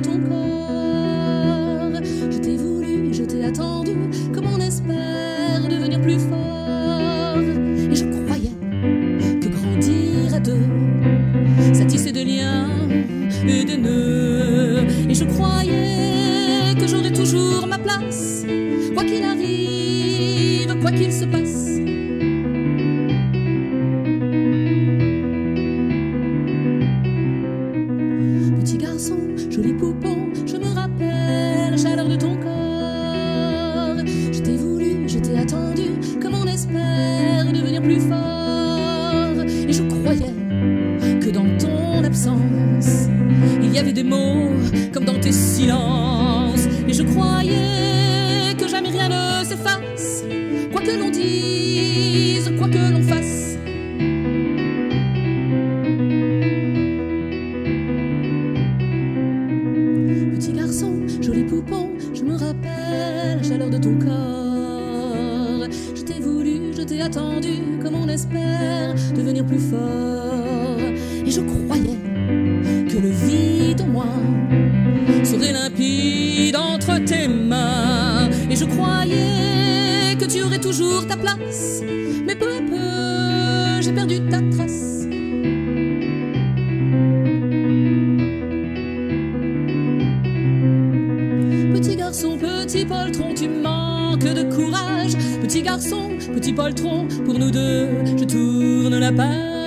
ton corps. Je t'ai voulu, je t'ai attendu, comme on espère devenir plus fort. Et je croyais que grandir à deux, ça tissait de liens et de nœuds. Et je croyais que j'aurais toujours ma place, quoi qu'il arrive, quoi qu'il se passe. Petit garçon, joli poupon, je me rappelle la chaleur de ton corps. Je t'ai voulu, je t'ai attendu, comme on espère devenir plus fort. Et je croyais que dans ton absence, il y avait des mots comme dans tes silences. Et je croyais que jamais rien ne s'efface, quoi que l'on dise, Petit garçon, joli poupon, je me rappelle la chaleur de ton corps. Je t'ai voulu, je t'ai attendu, comme on espère devenir plus fort. Et je croyais que le vide en moi serait limpide entre tes mains. Et je croyais que tu aurais toujours ta place. Mais peu à peu, j'ai perdu ta trace. Garçon, petit poltron, tu manques de courage. Petit garçon, petit poltron, pour nous deux, je tourne la page.